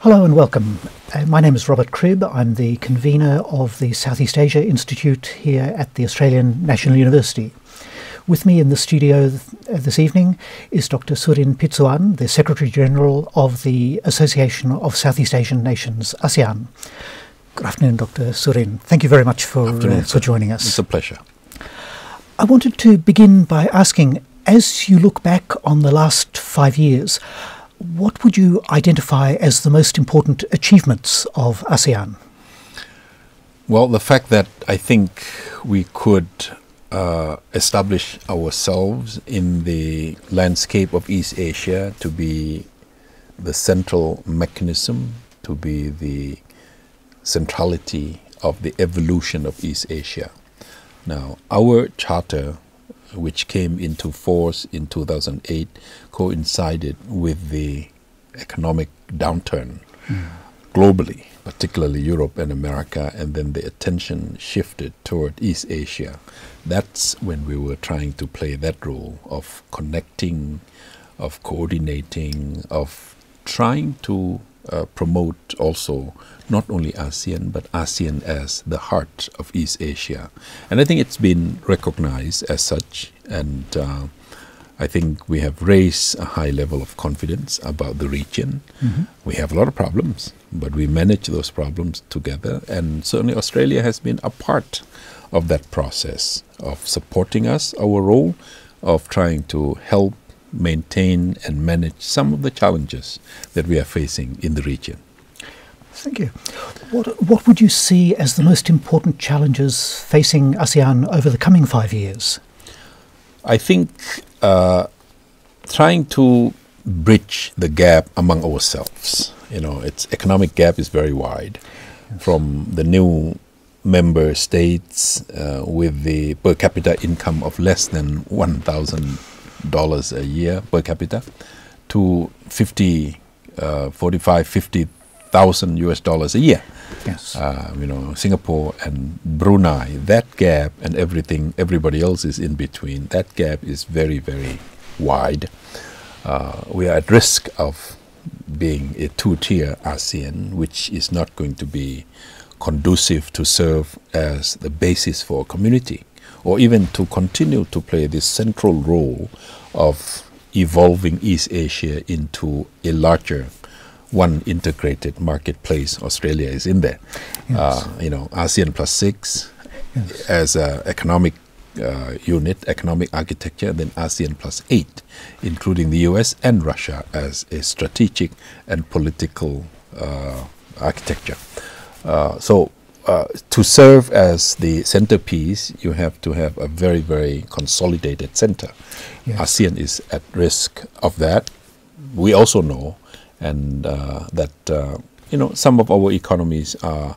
Hello and welcome. Uh, my name is Robert Cribb. I'm the convener of the Southeast Asia Institute here at the Australian National University. With me in the studio th- uh, this evening is Dr. Surin Pitsuwan, the Secretary General of the Association of Southeast Asian Nations, ASEAN. Good afternoon, Dr. Surin. Thank you very much for, uh, for joining us. It's a pleasure. I wanted to begin by asking as you look back on the last five years, what would you identify as the most important achievements of ASEAN? Well, the fact that I think we could uh, establish ourselves in the landscape of East Asia to be the central mechanism, to be the centrality of the evolution of East Asia. Now, our charter which came into force in 2008, coincided with the economic downturn mm. globally, particularly Europe and America, and then the attention shifted toward East Asia. That's when we were trying to play that role of connecting, of coordinating, of trying to uh, promote also not only ASEAN, but ASEAN as the heart of East Asia. And I think it's been recognized as such. And uh, I think we have raised a high level of confidence about the region. Mm-hmm. We have a lot of problems, but we manage those problems together. And certainly Australia has been a part of that process of supporting us, our role of trying to help maintain and manage some of the challenges that we are facing in the region. Thank you. What, what would you see as the most important challenges facing ASEAN over the coming five years? I think uh, trying to bridge the gap among ourselves. You know, its economic gap is very wide yes. from the new member states uh, with the per capita income of less than one thousand dollars a year per capita to 50, uh, 45, 50 thousand US dollars a year. Yes. Uh, you know, Singapore and Brunei, that gap and everything, everybody else is in between. That gap is very, very wide. Uh, we are at risk of being a two-tier ASEAN, which is not going to be conducive to serve as the basis for a community, or even to continue to play this central role of evolving East Asia into a larger one integrated marketplace. Australia is in there. Yes. Uh, you know, ASEAN plus six yes. as an economic uh, unit, economic architecture, then ASEAN plus eight, including the US and Russia as a strategic and political uh, architecture. Uh, so, uh, to serve as the centerpiece, you have to have a very, very consolidated center. Yes. ASEAN is at risk of that. We also know and uh, that uh, you know some of our economies are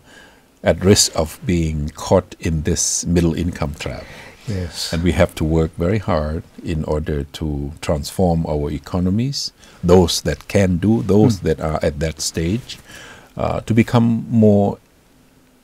at risk of being caught in this middle income trap. Yes. And we have to work very hard in order to transform our economies, those that can do, those mm. that are at that stage, uh, to become more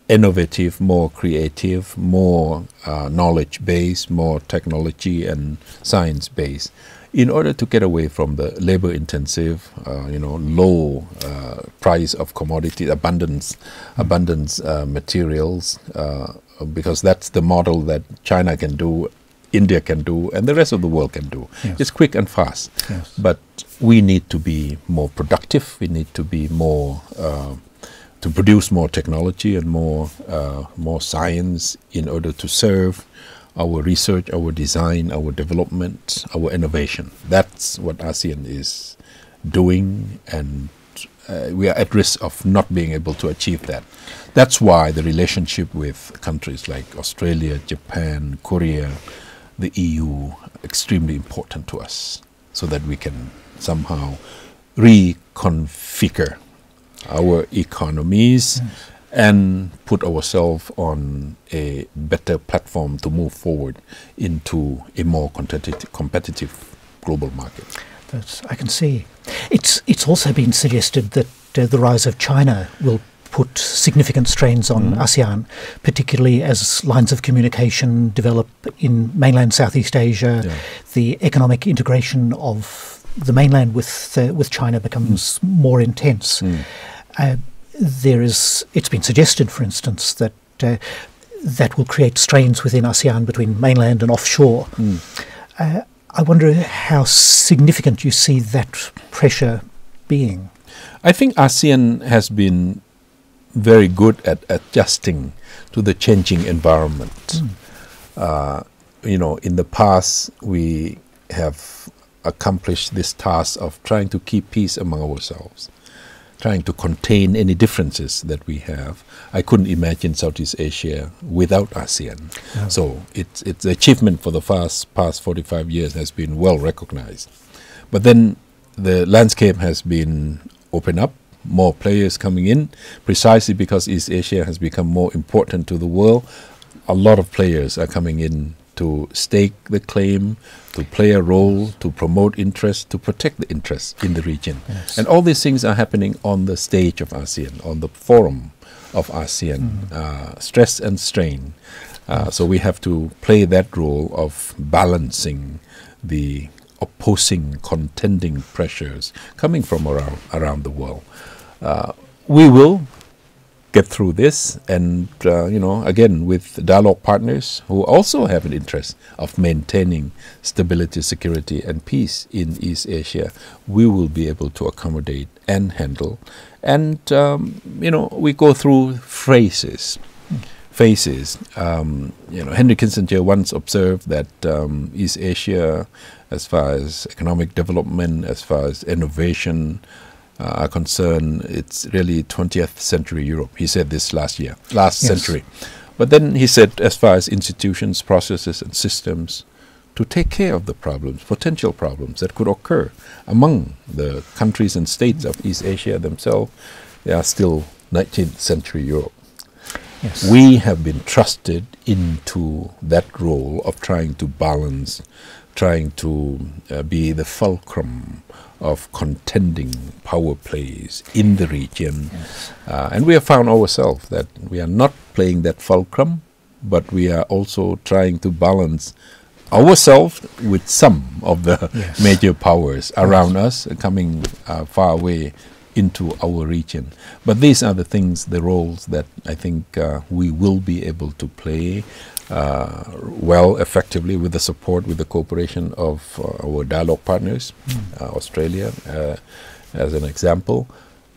innovative, more creative, more uh, knowledge based, more technology and science based in order to get away from the labor intensive, uh, you know, low uh, price of commodity, abundance, mm. abundance uh, materials, uh, because that's the model that China can do, India can do, and the rest of the world can do. Yes. It's quick and fast. Yes. But we need to be more productive. We need to be more uh, to produce more technology and more uh, more science in order to serve our research, our design, our development, our innovation. That's what ASEAN is doing, and uh, we are at risk of not being able to achieve that. That's why the relationship with countries like Australia, Japan, Korea, the EU, extremely important to us, so that we can somehow reconfigure our economies. And put ourselves on a better platform to move forward into a more competitive, competitive global market. That's, I can see. It's it's also been suggested that uh, the rise of China will put significant strains on mm. ASEAN, particularly as lines of communication develop in mainland Southeast Asia. Yeah. The economic integration of the mainland with uh, with China becomes mm. more intense. Mm. Uh, there is, it's been suggested, for instance, that uh, that will create strains within ASEAN between mainland and offshore. Mm. Uh, I wonder how significant you see that pressure being. I think ASEAN has been very good at adjusting to the changing environment. Mm. Uh, you know, in the past, we have accomplished this task of trying to keep peace among ourselves trying to contain any differences that we have. I couldn't imagine Southeast Asia without ASEAN. Yeah. So it's it's achievement for the past past 45 years has been well recognized. But then the landscape has been opened up, more players coming in, precisely because East Asia has become more important to the world. A lot of players are coming in to stake the claim, to play a role, to promote interest, to protect the interests in the region. Yes. And all these things are happening on the stage of ASEAN, on the forum of ASEAN, mm. uh, stress and strain. Uh, yes. So we have to play that role of balancing the opposing, contending pressures coming from around, around the world. Uh, we will get through this and uh, you know again with dialogue partners who also have an interest of maintaining stability security and peace in east asia we will be able to accommodate and handle. And um, you know we go through phases phases. Um, you know henry kissinger once observed that um, east asia as far as economic development as far as innovation uh, are concerned, it's really 20th century Europe. He said this last year, last yes. century. But then he said, as far as institutions, processes, and systems, to take care of the problems, potential problems that could occur among the countries and states of East Asia themselves, they are still 19th century Europe. Yes. We have been trusted into that role of trying to balance, trying to uh, be the fulcrum of contending power plays in the region. Yes. Uh, and we have found ourselves that we are not playing that fulcrum, but we are also trying to balance ourselves with some of the yes. major powers around yes. us coming uh, far away into our region. But these are the things, the roles that I think uh, we will be able to play uh, well effectively with the support, with the cooperation of uh, our dialogue partners, mm. Australia uh, as an example.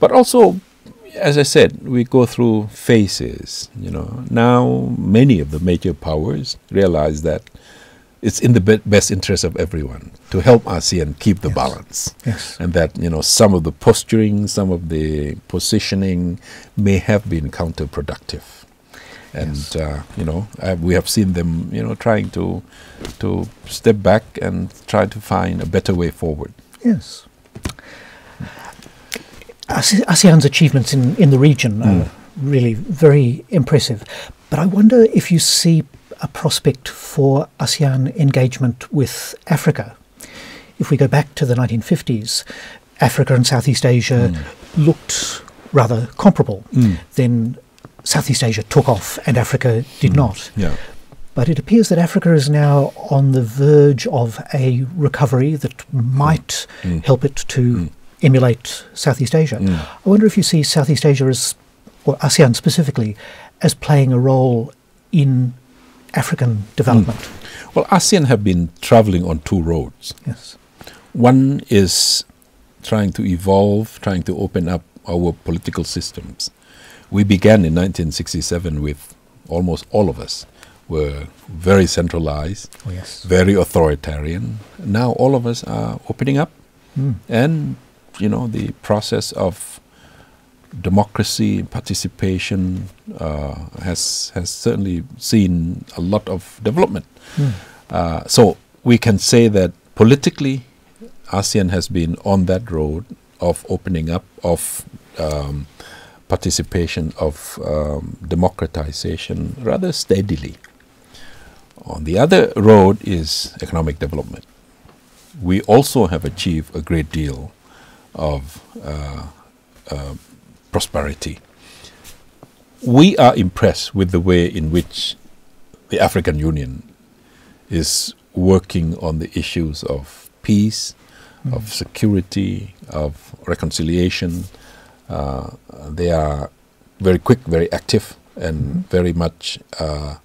But also, as I said, we go through phases. You know, now many of the major powers realize that it's in the be best interest of everyone to help ASEAN keep the yes. balance. Yes. And that, you know, some of the posturing, some of the positioning may have been counterproductive and yes. uh, you know uh, we have seen them you know trying to to step back and try to find a better way forward. Yes. ASEAN's achievements in, in the region mm. are really very impressive, but I wonder if you see a prospect for ASEAN engagement with Africa. If we go back to the 1950s, Africa and Southeast Asia mm. looked rather comparable. Mm. Then Southeast Asia took off and Africa did mm. not. Yeah. But it appears that Africa is now on the verge of a recovery that might mm. mm. help it to mm. emulate Southeast Asia. I wonder if you see Southeast Asia as, or ASEAN specifically, as playing a role in African development. Mm. Well, ASEAN have been traveling on two roads. Yes. One is trying to evolve, trying to open up our political systems we began in 1967 with almost all of us were very centralized, oh, yes. very authoritarian. Now all of us are opening up, mm. and you know the process of democracy and participation uh, has has certainly seen a lot of development. Mm. Uh, so we can say that politically, ASEAN has been on that road of opening up of um, participation of um, democratization rather steadily. On the other road is economic development. We also have achieved a great deal of uh, uh, prosperity. We are impressed with the way in which the African Union is working on the issues of peace, mm. of security, of reconciliation, Uh, they are very quick, very active, and mm-hmm. very much uh,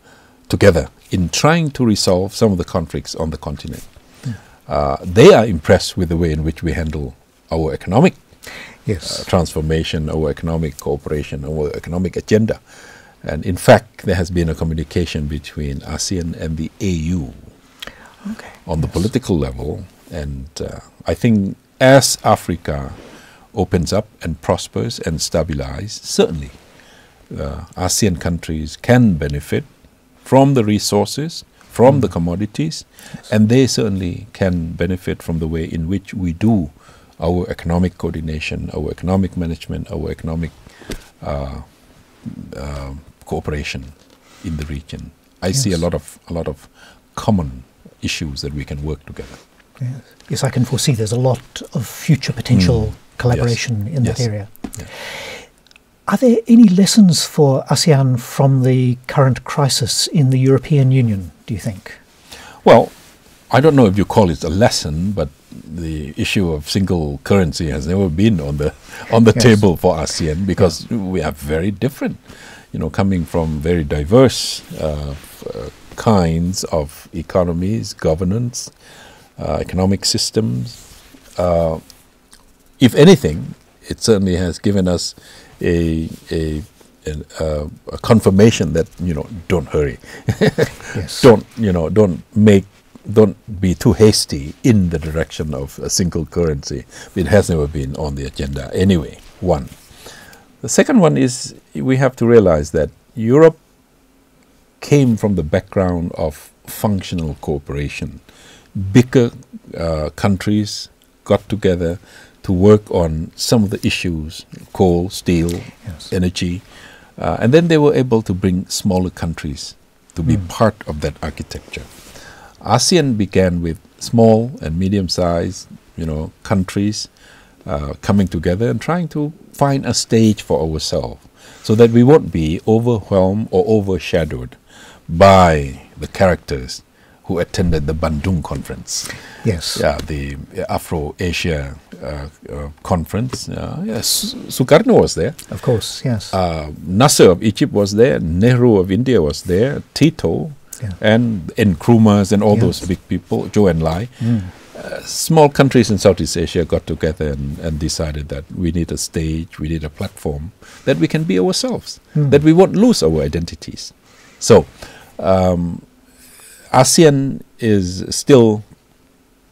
together in trying to resolve some of the conflicts on the continent. Yeah. Uh, they are impressed with the way in which we handle our economic yes. Uh, transformation, our economic cooperation, our economic agenda. And in fact, there has been a communication between ASEAN and the AU okay. on the political level. And uh, I think as Africa opens up and prospers and stabilizes, certainly uh, ASEAN countries can benefit from the resources, from mm. the commodities, yes. and they certainly can benefit from the way in which we do our economic coordination, our economic management, our economic uh, uh, cooperation in the region. I yes. see a lot of a lot of common issues that we can work together. Yes, yes I can foresee there's a lot of future potential mm. collaboration yes. in that area. Yeah. Are there any lessons for ASEAN from the current crisis in the European Union, do you think? Well, I don't know if you call it a lesson, but the issue of single currency has never been on the on the yes. table for ASEAN because yeah. we are very different, you know, coming from very diverse uh, uh, kinds of economies, governance, uh, economic systems. Uh, if anything, it certainly has given us a a a, a confirmation that you know don't hurry, yes. don't you know don't make don't be too hasty in the direction of a single currency. It has never been on the agenda anyway. One. The second one is we have to realize that Europe came from the background of functional cooperation. Bigger uh, countries got together to work on some of the issues coal, steel, yes. energy, uh, and then they were able to bring smaller countries to be mm. part of that architecture. ASEAN began with small and medium-sized, you know, countries uh, coming together and trying to find a stage for ourselves, so that we won't be overwhelmed or overshadowed by the characters who attended the Bandung conference. Yes. Yeah, the Afro-Asia uh, uh, conference. Uh, yes, Sukarno was there. Of course, yes. Uh, Nasser of Egypt was there. Nehru of India was there. Tito yeah. and Nkrumahs and all yes. those big people, Zhou Enlai. Mm. Uh, small countries in Southeast Asia got together and, and, decided that we need a stage, we need a platform that we can be ourselves, mm. that we won't lose our identities. So, um, ASEAN is still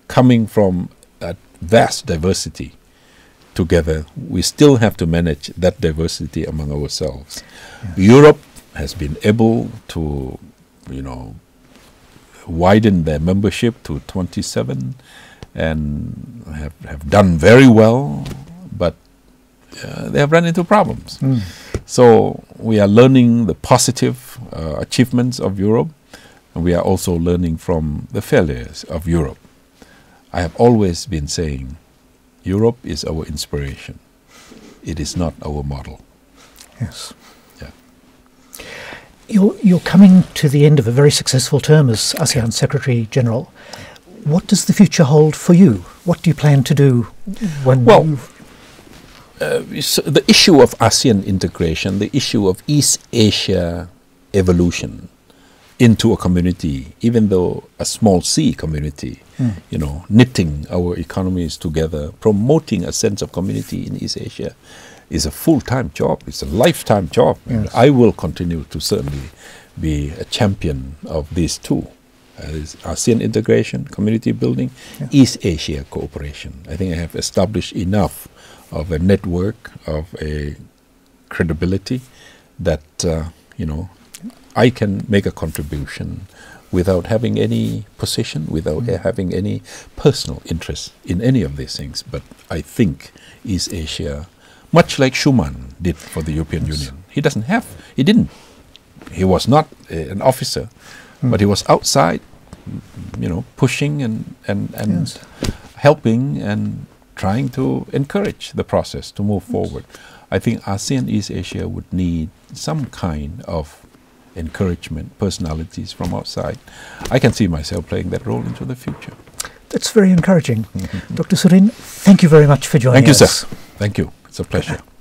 coming from a vast diversity together. We still have to manage that diversity among ourselves. Yes. Europe has been able to you know, widened their membership to 27 and have, have done very well, but uh, they have run into problems. Mm. So we are learning the positive uh, achievements of Europe, and we are also learning from the failures of Europe. I have always been saying Europe is our inspiration. It is not our model. Yes. You're, you're coming to the end of a very successful term as ASEAN Secretary General. What does the future hold for you? What do you plan to do when well, uh, so the issue of ASEAN integration, the issue of East Asia evolution into a community, even though a small C community, mm. you know, knitting our economies together, promoting a sense of community in East Asia, is a full-time job. It's a lifetime job. Yes. I will continue to certainly be a champion of these two. Uh, ASEAN integration, community building, yeah. East Asia cooperation. I think I have established enough of a network of a credibility that uh, you know I can make a contribution without having any position, without mm. having any personal interest in any of these things. But I think East Asia much like Schuman did for the European yes. Union. He doesn't have, he didn't. He was not uh, an officer, mm. but he was outside, you know, pushing and and and yes. helping and trying to encourage the process to move yes. forward. I think ASEAN East Asia would need some kind of encouragement, personalities from outside. I can see myself playing that role into the future. That's very encouraging. Dr. Surin, thank you very much for joining us. Thank you, sir. Thank you. It's a pleasure.